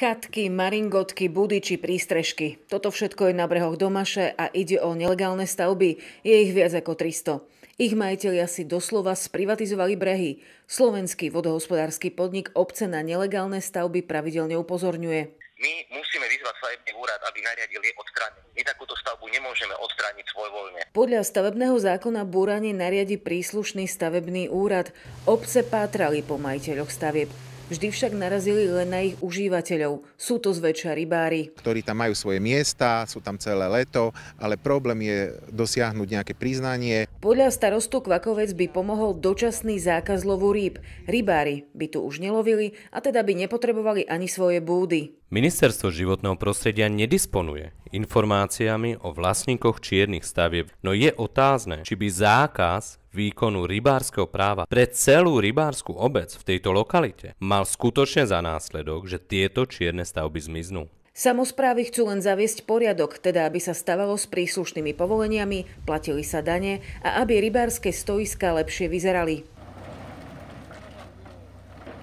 Chatky, maringotky, budy či prístrežky. Toto všetko je na brehoch Domaše a ide o nelegálne stavby. Je ich viac ako 300. Ich majiteľia si doslova sprivatizovali brehy. Slovenský vodohospodársky podnik obce na nelegálne stavby pravidelne upozorňuje. My musíme vyzvať stavebný úrad, aby nariadil je odstrániť. My takúto stavbu nemôžeme odstrániť svojvoľne. Podľa stavebného zákona búranie nariadi príslušný stavebný úrad. Obce pátrali po majiteľoch stavieb. Vždy však narazili len na ich užívateľov. Sú to zväčša rybári. ktorí tam majú svoje miesta, sú tam celé leto, ale problém je dosiahnuť nejaké priznanie. Podľa starostu Kvakovec by pomohol dočasný zákaz lovu rýb. Rybári by tu už nelovili a teda by nepotrebovali ani svoje búdy. Ministerstvo životného prostredia nedisponuje informáciami o vlastníkoch čiernych stavieb, no je otázne, či by zákaz výkonu rybárskeho práva pre celú rybárskú obec v tejto lokalite mal skutočne za následok, že tieto čierne stavby zmiznú. Samozprávy chcú len zaviesť poriadok, teda aby sa stavalo s príslušnými povoleniami, platili sa dane a aby rybárske stoiska lepšie vyzerali.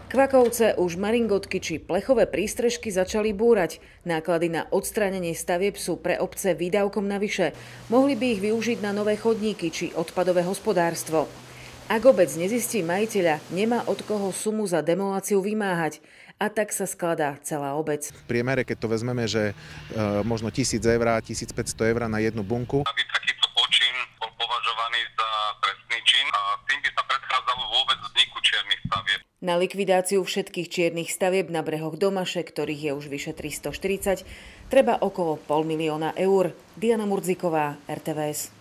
Kvakovce už maringotky či plechové prístrežky začali búrať. Náklady na odstránenie stavieb sú pre obce výdavkom navyše. Mohli by ich využiť na nové chodníky či odpadové hospodárstvo. Ak obec nezistí majiteľa, nemá od koho sumu za demoláciu vymáhať. A tak sa skladá celá obec. V priemere, keď to vezmeme, že e, možno 1000 eur, 1500 eur na jednu bunku, aby takýto počin bol považovaný za trestný čin a tým by sa predchádzalo vôbec vzniku čiernych stavieb. Na likvidáciu všetkých čiernych stavieb na brehoch Domaše, ktorých je už vyše 340, treba okolo pol milióna eur. Diana Murziková, RTVS.